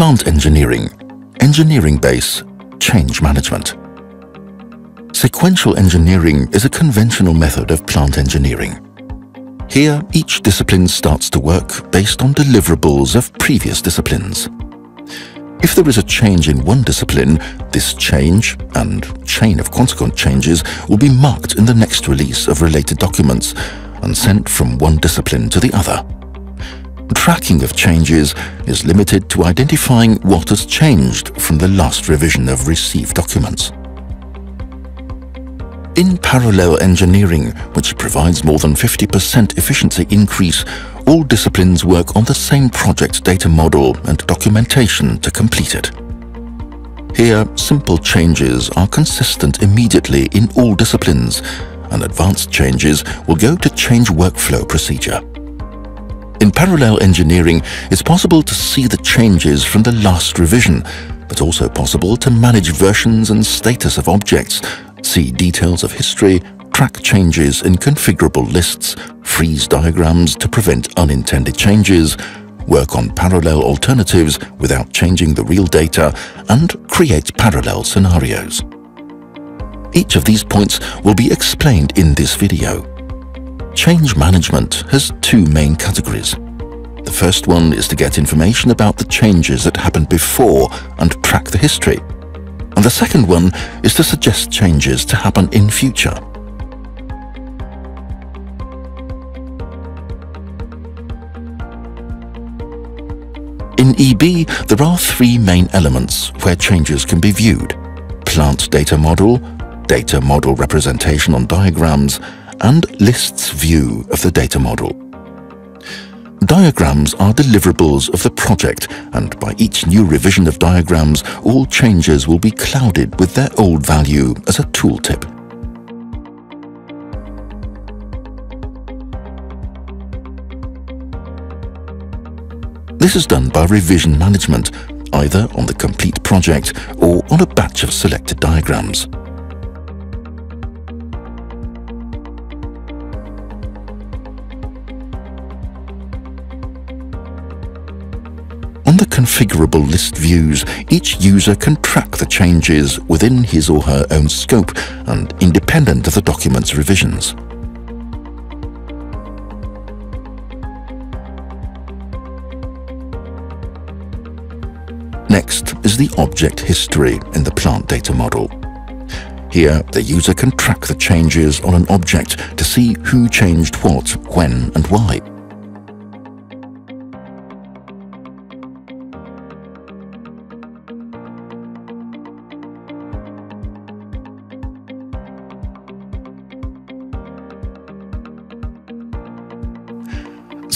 Plant Engineering, Engineering Base, Change Management. Sequential engineering is a conventional method of plant engineering. Here, each discipline starts to work based on deliverables of previous disciplines. If there is a change in one discipline, this change, and chain of consequent changes, will be marked in the next release of related documents and sent from one discipline to the other. Tracking of changes is limited to identifying what has changed from the last revision of received documents. In parallel engineering, which provides more than 50% efficiency increase, all disciplines work on the same project data model and documentation to complete it. Here, simple changes are consistent immediately in all disciplines, and advanced changes will go to change workflow procedure. In parallel engineering, it's possible to see the changes from the last revision, but also possible to manage versions and status of objects, see details of history, track changes in configurable lists, freeze diagrams to prevent unintended changes, work on parallel alternatives without changing the real data, and create parallel scenarios. Each of these points will be explained in this video. Change management has two main categories. The first one is to get information about the changes that happened before and track the history. And the second one is to suggest changes to happen in future. In EB, there are three main elements where changes can be viewed. Plant data model, data model representation on diagrams, and lists view of the data model. Diagrams are deliverables of the project, and by each new revision of diagrams, all changes will be clouded with their old value as a tooltip. This is done by revision management, either on the complete project or on a batch of selected diagrams. On the configurable list views, each user can track the changes within his or her own scope and independent of the document's revisions. Next is the object history in the plant data model. Here, the user can track the changes on an object to see who changed what, when and why.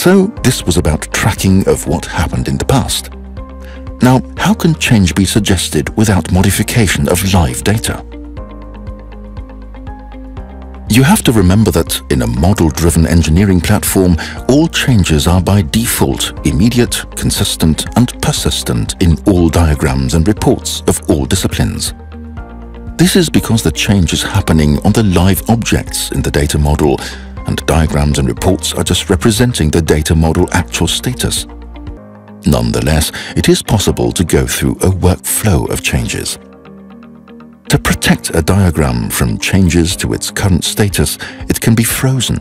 So this was about tracking of what happened in the past. Now, how can change be suggested without modification of live data? You have to remember that in a model-driven engineering platform, all changes are by default immediate, consistent and persistent in all diagrams and reports of all disciplines. This is because the change is happening on the live objects in the data model and diagrams and reports are just representing the data model actual status. Nonetheless, it is possible to go through a workflow of changes. To protect a diagram from changes to its current status, it can be frozen.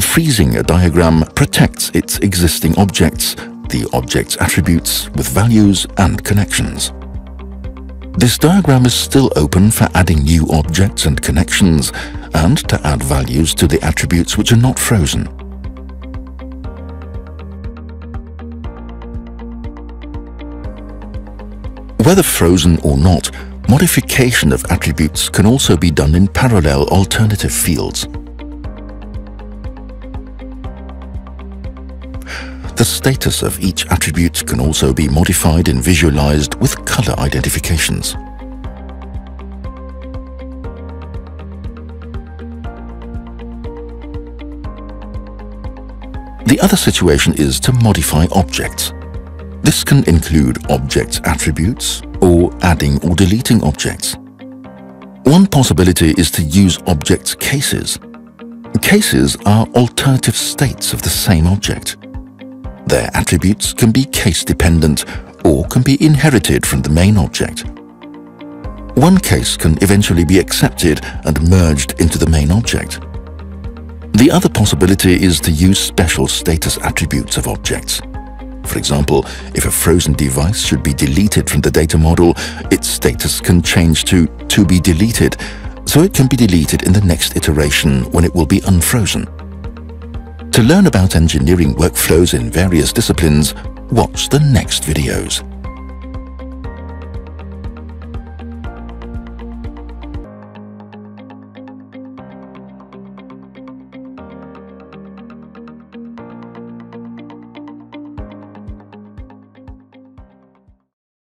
Freezing a diagram protects its existing objects, the object's attributes with values and connections. This diagram is still open for adding new objects and connections, and to add values to the attributes which are not frozen. Whether frozen or not, modification of attributes can also be done in parallel alternative fields. The status of each attribute can also be modified and visualized with color identifications. The other situation is to modify objects. This can include object attributes or adding or deleting objects. One possibility is to use object cases. Cases are alternative states of the same object. Their attributes can be case-dependent or can be inherited from the main object. One case can eventually be accepted and merged into the main object. The other possibility is to use special status attributes of objects. For example, if a frozen device should be deleted from the data model, its status can change to to be deleted, so it can be deleted in the next iteration when it will be unfrozen. To learn about engineering workflows in various disciplines, watch the next videos.